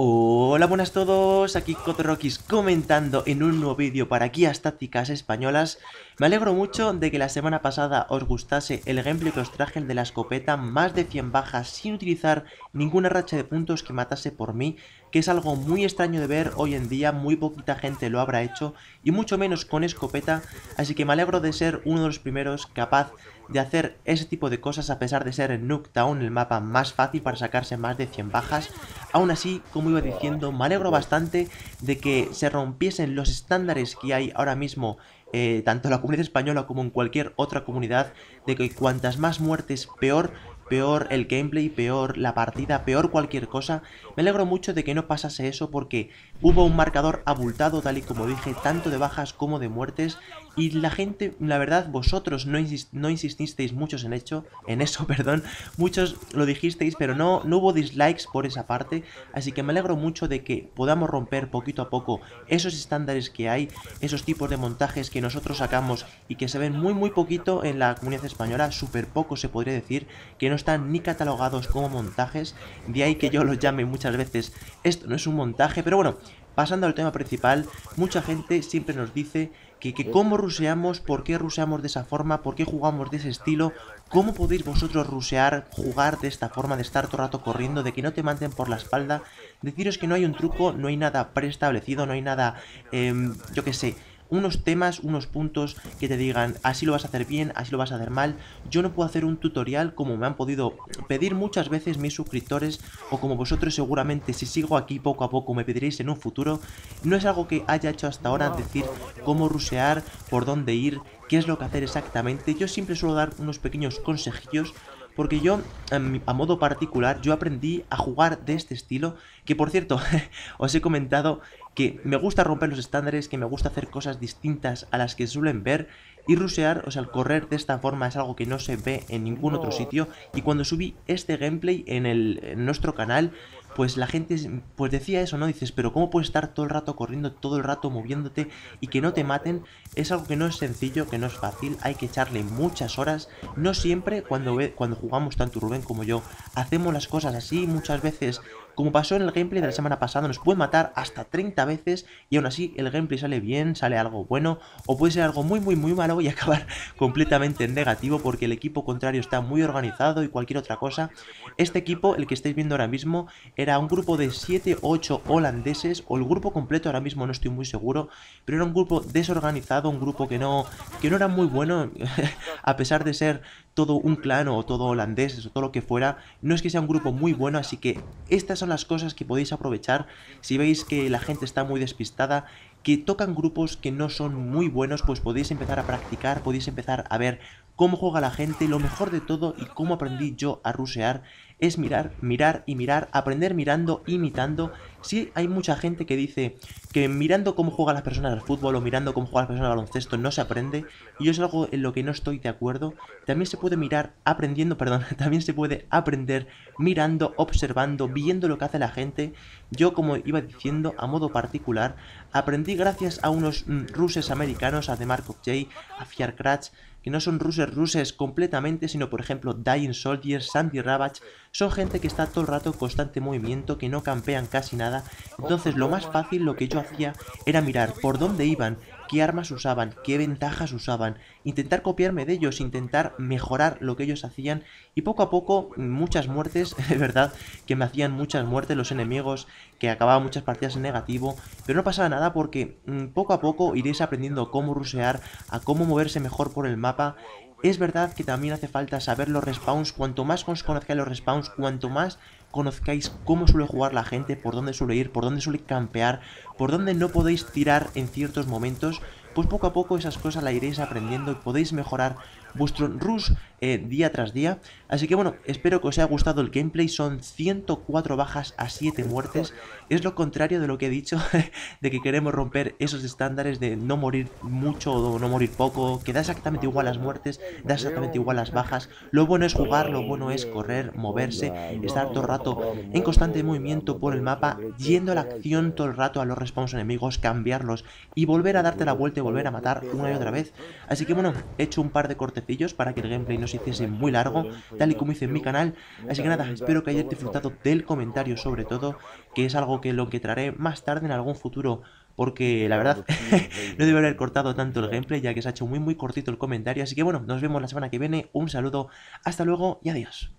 Hola, buenas a todos, aquí Cotorokis comentando en un nuevo vídeo para guías tácticas españolas. Me alegro mucho de que la semana pasada os gustase el gameplay que os traje, el de la escopeta, más de 100 bajas sin utilizar ninguna racha de puntos que matase por mí, que es algo muy extraño de ver hoy en día, muy poquita gente lo habrá hecho, y mucho menos con escopeta, así que me alegro de ser uno de los primeros capaz de hacer ese tipo de cosas a pesar de ser en Nuketown el mapa más fácil para sacarse más de 100 bajas. Aún así, como iba diciendo, me alegro bastante de que se rompiesen los estándares que hay ahora mismo eh, tanto en la comunidad española como en cualquier otra comunidad, de que cuantas más muertes peor, peor el gameplay, peor la partida, peor cualquier cosa. Me alegro mucho de que no pasase eso porque hubo un marcador abultado, tal y como dije, tanto de bajas como de muertes. Y la gente, la verdad, vosotros no, no insististeis muchos en, hecho, en eso, perdón. Muchos lo dijisteis, pero no, no hubo dislikes por esa parte. Así que me alegro mucho de que podamos romper poquito a poco esos estándares que hay, esos tipos de montajes que nosotros sacamos y que se ven muy muy poquito en la comunidad española, súper poco se podría decir, que no están ni catalogados como montajes. De ahí que yo los llame muchas veces, esto no es un montaje, pero bueno, pasando al tema principal, mucha gente siempre nos dice que, que cómo ruseamos, por qué ruseamos de esa forma, por qué jugamos de ese estilo, cómo podéis vosotros rusear, jugar de esta forma, de estar todo el rato corriendo, de que no te manden por la espalda, deciros que no hay un truco, no hay nada preestablecido, no hay nada, eh, yo qué sé, unos temas, unos puntos que te digan así lo vas a hacer bien, así lo vas a hacer mal. Yo no puedo hacer un tutorial como me han podido pedir muchas veces mis suscriptores o como vosotros seguramente si sigo aquí poco a poco me pediréis en un futuro. No es algo que haya hecho hasta ahora, decir cómo rusear, por dónde ir, qué es lo que hacer exactamente. Yo siempre suelo dar unos pequeños consejillos porque yo, a modo particular, yo aprendí a jugar de este estilo, que por cierto, os he comentado que me gusta romper los estándares, que me gusta hacer cosas distintas a las que suelen ver, y rusear, o sea, el correr de esta forma es algo que no se ve en ningún otro sitio, y cuando subí este gameplay en, el, en nuestro canal, pues la gente pues decía eso, ¿no? Dices, pero ¿cómo puedes estar todo el rato corriendo, todo el rato moviéndote y que no te maten? Es algo que no es sencillo, que no es fácil, hay que echarle muchas horas. No siempre cuando, cuando jugamos tanto Rubén como yo, hacemos las cosas así, muchas veces como pasó en el gameplay de la semana pasada, nos puede matar hasta 30 veces y aún así el gameplay sale bien, sale algo bueno, o puede ser algo muy muy muy malo y acabar completamente en negativo porque el equipo contrario está muy organizado y cualquier otra cosa. Este equipo, el que estáis viendo ahora mismo, era un grupo de 7 8 holandeses, o el grupo completo ahora mismo no estoy muy seguro, pero era un grupo desorganizado, un grupo que no, que no era muy bueno, a pesar de ser todo un clan o todo holandés o todo lo que fuera, no es que sea un grupo muy bueno, así que estas son las cosas que podéis aprovechar si veis que la gente está muy despistada, que tocan grupos que no son muy buenos, pues podéis empezar a practicar, podéis empezar a ver cómo juega la gente, lo mejor de todo y cómo aprendí yo a rusear es mirar, mirar y mirar, aprender mirando, imitando. Sí, hay mucha gente que dice que mirando cómo juegan las personas al fútbol o mirando cómo juegan las personas al baloncesto no se aprende. Y yo es algo en lo que no estoy de acuerdo. También se puede mirar aprendiendo, perdón, también se puede aprender mirando, observando, viendo lo que hace la gente. Yo, como iba diciendo, a modo particular, aprendí gracias a unos ruses americanos, a The Mark J, a Fiarkratz, que no son ruses ruses completamente, sino por ejemplo Dying Soldiers, Sandy Ravage, son gente que está todo el rato en constante movimiento, que no campean casi nada. Entonces lo más fácil, lo que yo hacía, era mirar por dónde iban, qué armas usaban, qué ventajas usaban, intentar copiarme de ellos, intentar mejorar lo que ellos hacían. Y poco a poco muchas muertes, es verdad que me hacían muchas muertes los enemigos, que acababan muchas partidas en negativo, pero no pasaba nada porque mm, poco a poco iréis aprendiendo cómo rusear, a cómo moverse mejor por el mapa. Es verdad que también hace falta saber los respawns, cuanto más os los respawns, cuanto más conozcáis cómo suele jugar la gente, por dónde suele ir, por dónde suele campear, por dónde no podéis tirar en ciertos momentos, pues poco a poco esas cosas las iréis aprendiendo y podéis mejorar vuestro rush eh, día tras día. Así que bueno, espero que os haya gustado el gameplay. Son 104 bajas a 7 muertes. Es lo contrario de lo que he dicho, de que queremos romper esos estándares de no morir mucho o no morir poco, que da exactamente igual las muertes, da exactamente igual las bajas. Lo bueno es jugar, lo bueno es correr, moverse, estar todo el rato en constante movimiento por el mapa, yendo a la acción todo el rato a los spawns enemigos, cambiarlos y volver a darte la vuelta y volver a matar una y otra vez. Así que bueno, he hecho un par de cortecillos para que el gameplay no se hiciese muy largo, tal y como hice en mi canal. Así que nada, espero que hayáis disfrutado del comentario sobre todo, que es algo que lo que traeré más tarde en algún futuro porque la verdad no debe haber cortado tanto el gameplay ya que se ha hecho muy muy cortito el comentario. Así que bueno, nos vemos la semana que viene. Un saludo, hasta luego y adiós.